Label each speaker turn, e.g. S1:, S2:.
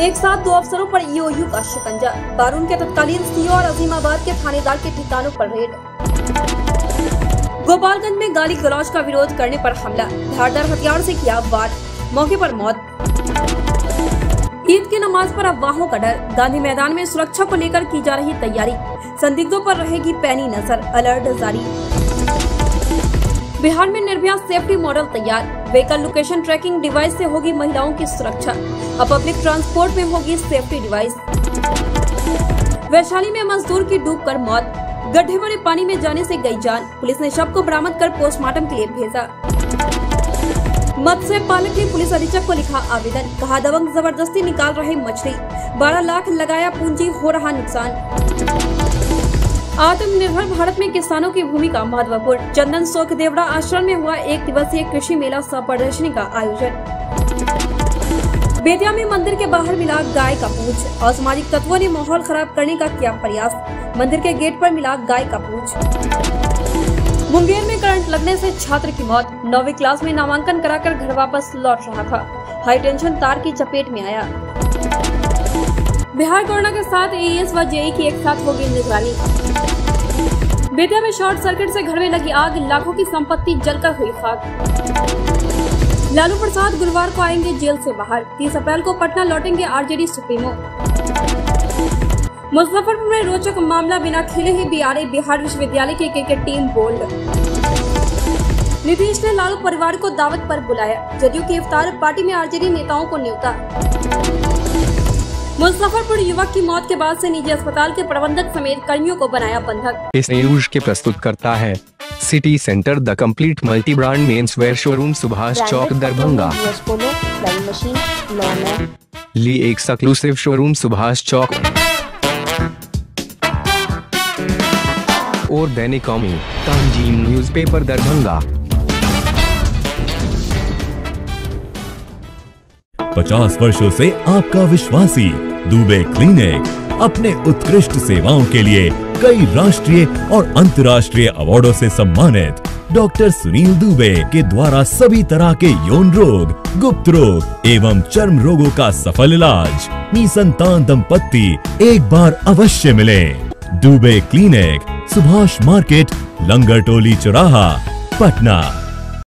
S1: एक साथ दो अफसरों पर ईओयू का शिकंजा। बारून के तत्कालीन सीओ और अजीमाबाद के थानेदार के ठिकानों पर रेड। गोपालगंज में गाली गलौज का विरोध करने पर हमला। धारदार हथियार से किया वार। मौके पर मौत। ईद की नमाज़ पर अफवाहों का डर। गांधी मैदान में सुरक्षा को लेकर की जा रही तैयारी। संदिग्धों पर रहेगी पैनी नज़र। अलर्ट जारी। बिहार में निर्भया सेफ्टी मॉडल तैयार। व्हीकल लोकेशन ट्रैकिंग डिवाइस से होगी महिलाओं की सुरक्षा। अब पब्लिक ट्रांसपोर्ट में होगी सेफ्टी डिवाइस वैशाली में मजदूर की डूबकर मौत। गड्ढे भरे पानी में जाने से गई जान। पुलिस ने शव को बरामद कर पोस्टमार्टम के लिए भेजा। मत्स्य पालक ने पुलिस अधीक्षक को लिखा आवेदन। कहा, दबंग ज़बरदस्ती निकाल रहे मछली। 12 लाख लगाया पूंजी, हो रहा नुकसान। आत्मनिर्भर भारत में किसानों की भूमिका महत्वपूर्ण। चंदन सोख देवड़ा आश्रम में हुआ एक दिवसीय कृषि मेला सह प्रदर्शनी का आयोजन। बेतिया में मंदिर के बाहर मिला गाय का पूछ असामाजिक तत्वों ने माहौल खराब करने का किया प्रयास। मंदिर के गेट पर मिला गाय का पूछ मुंगेर में करंट लगने से छात्र की मौत। नौवीं क्लास में नामांकन कराकर घर वापस लौट रहा था। हाई टेंशन तार की चपेट में आया। बिहार कोरोना के साथ एईएस व जेई की एक साथ होगी निगरानी। बेतिया में शॉर्ट सर्किट से घर में लगी आग, लाखों की संपत्ति जलकर हुई खाक। लालू प्रसाद गुरुवार को आएँगे जेल से बाहर। 30 अप्रैल को पटना लौटेंगे आरजेडी सुप्रीमो। मुजफ्फरपुर में रोचक मामला, बिना खेले ही बिहारी बिहार विश्वविद्यालय की क्रिकेट टीम बोल्ड। नीतीश ने लालू परिवार को दावत पर बुलाया। जदयू की इफ्तार, पार्टी में आरजेडी नेताओं को न्योता। मुजफ्फरपुर युवक की मौत के बाद से निजी अस्पताल के प्रबंधक समेत कर्मियों को बनाया बंधक।
S2: इस न्यूज़ के प्रस्तुत करता है city centre the complete multi brand men's wear showroom Subhash Chowk Darbhanga. ली एक सक्लूसिव शोरूम सुभाष चौक। और दैनिक कौमी तंजीम न्यूज़पेपर दरभंगा।
S3: पचास वर्षों से आपका विश्वासी दुबे क्लिनिक अपने उत्कृष्ट सेवाओं के लिए कई राष्ट्रीय और अंतर्राष्ट्रीय अवार्डों से सम्मानित डॉक्टर सुनील दुबे के द्वारा सभी तरह के यौन रोग, गुप्त रोग एवं चर्म रोगों का सफल इलाज निसंतान दंपत्ति एक बार अवश्य मिले। दुबे क्लिनिक, सुभाष मार्केट, लंगर टोली चौराहा, पटना।